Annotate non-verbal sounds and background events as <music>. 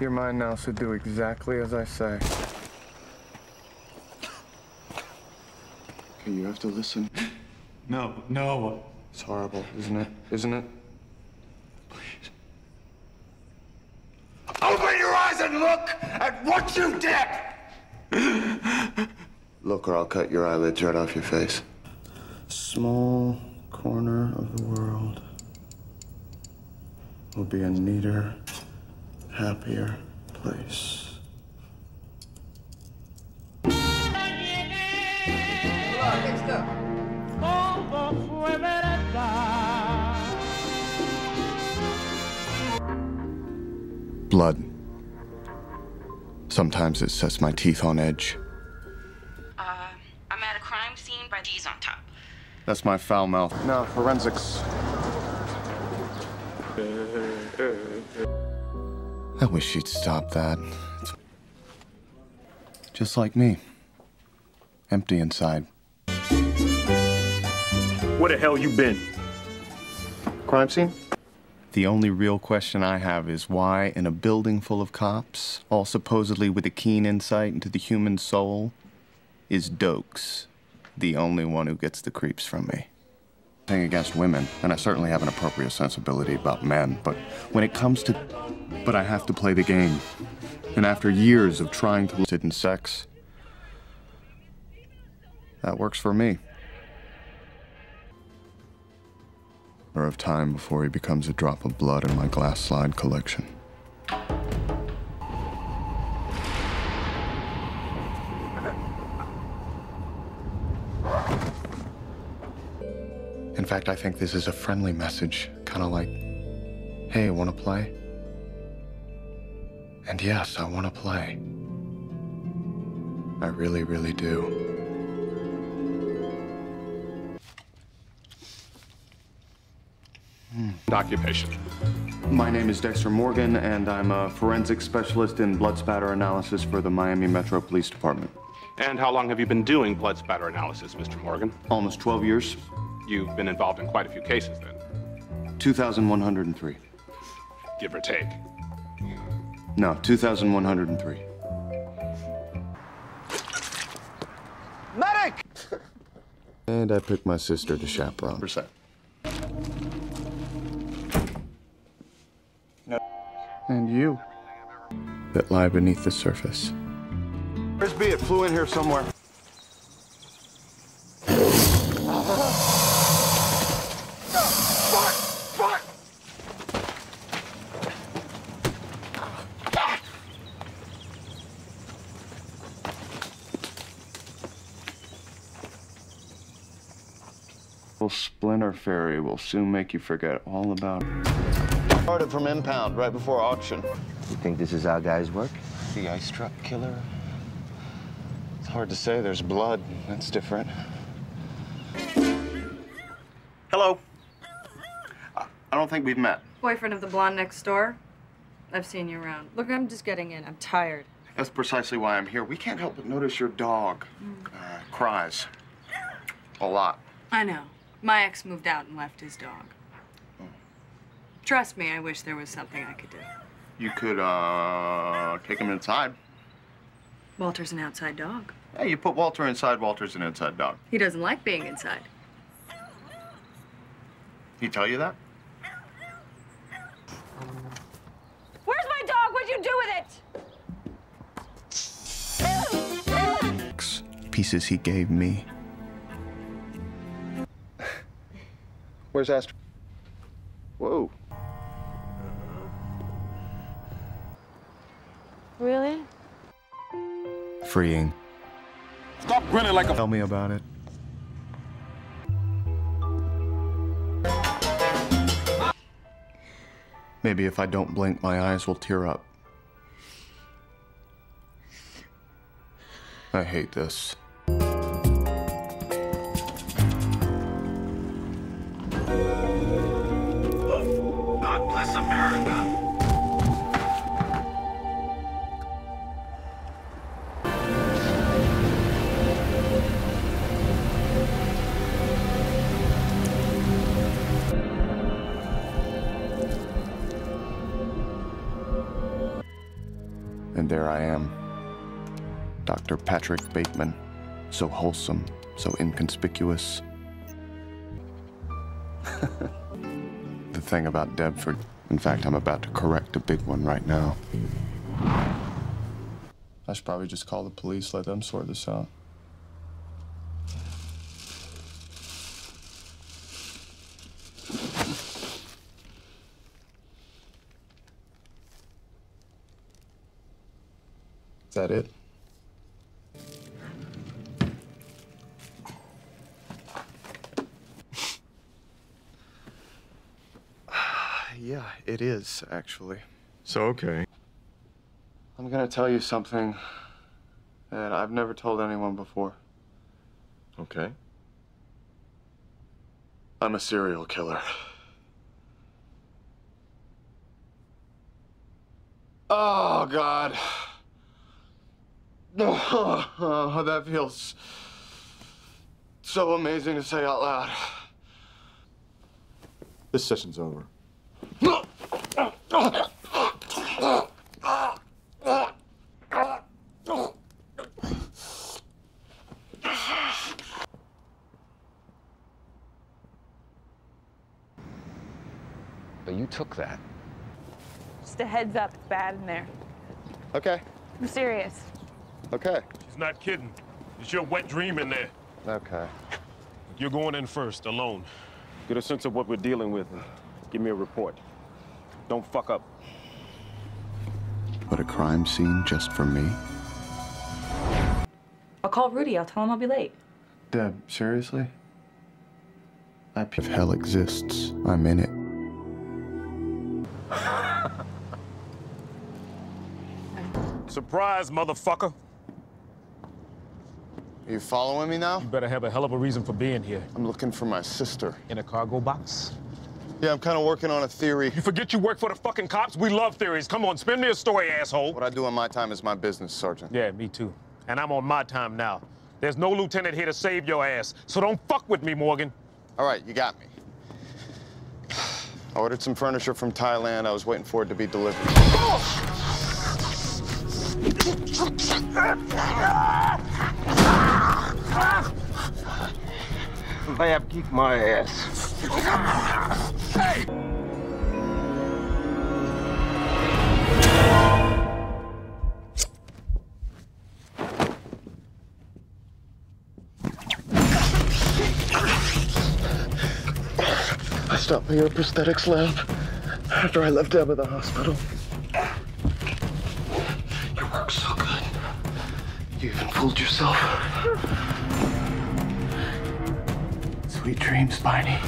You're mine now, so do exactly as I say. Okay, you have to listen. No, no. It's horrible, isn't it? Isn't it? Open your eyes and look at what you did! Look, or I'll cut your eyelids right off your face. Small corner of the world will be a neater, happier place. Blood. Sometimes it sets my teeth on edge. That's my foul mouth. No, forensics. I wish she'd stop that. It's just like me. Empty inside. Where the hell you been? Crime scene? The only real question I have is why, in a building full of cops, all supposedly with a keen insight into the human soul, is Doakes the only one who gets the creeps from me? Thing against women, and I certainly have an appropriate sensibility about men, but when it comes to. But I have to play the game. And after years of trying to sit in sex, that works for me. Or of time before he becomes a drop of blood in my glass slide collection. Fact, I think this is a friendly message, kind of like, hey, want to play? And yes, I want to play. I really, really do. Hmm. Occupation. My name is Dexter Morgan, and I'm a forensic specialist in blood spatter analysis for the Miami Metro Police Department. And how long have you been doing blood spatter analysis, Mr. Morgan? Almost 12 years. You've been involved in quite a few cases then, 2,103. give or take. No, 2,103. Medic! And I picked my sister to chaperone. Percent. No. And you. That lie beneath the surface. Where's B? It flew in here somewhere. Splinter Fairy will soon make you forget all about it. Started from impound right before auction. You think this is how guys work? The ice truck killer? It's hard to say. There's blood. That's different. Hello. I I don't think we've met. Boyfriend of the blonde next door? I've seen you around. Look, I'm just getting in. I'm tired. That's precisely why I'm here. We can't help but notice your dog uh, cries a lot. I know. My ex moved out and left his dog. Trust me, I wish there was something I could do. You could uh, take him inside. Walter's an outside dog. Hey, you put Walter inside. Walter's an inside dog. He doesn't like being inside. He tell you that? Where's my dog? What'd you do with it? Pieces he gave me. Where's Astrid? Whoa. Really? Freeing. Stop grinning like a. Tell me about it. Maybe if I don't blink, my eyes will tear up. I hate this. And there I am. Dr. Patrick Bateman. So wholesome, so inconspicuous. <laughs> the thing about Debford in fact, I'm about to correct a big one right now. I should probably just call the police, let them sort this out. Is that it? It is, actually. So, okay. I'm gonna tell you something that I've never told anyone before. Okay. I'm a serial killer. Oh, God. <laughs> Oh, that feels so amazing to say out loud. This session's over. <laughs> But you took that. Just a heads up, it's bad in there. Okay, I'm serious. okay, He's not kidding. It's your wet dream in there. okay. You're going in first, alone. Get a sense of what we're dealing with give me a report. Don't fuck up. But a crime scene just for me? I'll call Rudy. I'll tell him I'll be late. Deb, seriously? I if hell exists, I'm in it. Surprise, motherfucker. Are you following me now? You better have a hell of a reason for being here. I'm looking for my sister. In a cargo box? Yeah, I'm kind of working on a theory. You forget you work for the fucking cops? We love theories. Come on, spin me a story, asshole. What I do in my time is my business, Sergeant. Yeah, me too. And I'm on my time now. There's no lieutenant here to save your ass, so don't fuck with me, Morgan. All right, you got me. I ordered some furniture from Thailand. I was waiting for it to be delivered. They have my ass. Your prosthetics lab after I left at the hospital. You work so good. You even fooled yourself. Sweet dreams, Spiny.